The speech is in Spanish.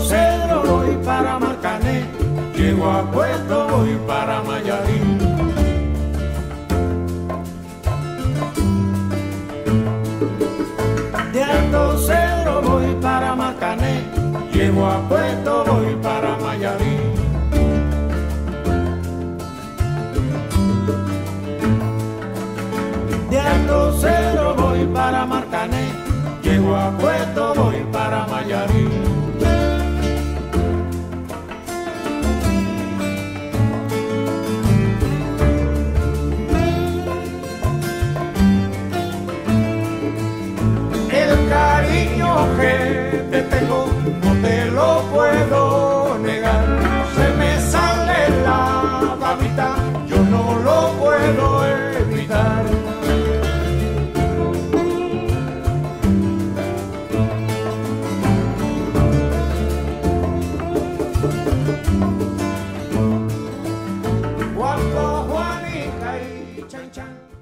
Cedro voy para Marcané, llego a Puerto voy para Mayarín. De Alto Cedro voy para Marcané, llego a Puerto voy para Mayarín. De Alto Cedro voy para Marcané, llego a Puerto voy cariño que te tengo, no te lo puedo negar. Se me sale la babita, yo no lo puedo evitar. Cuando Juanita y Chan Chan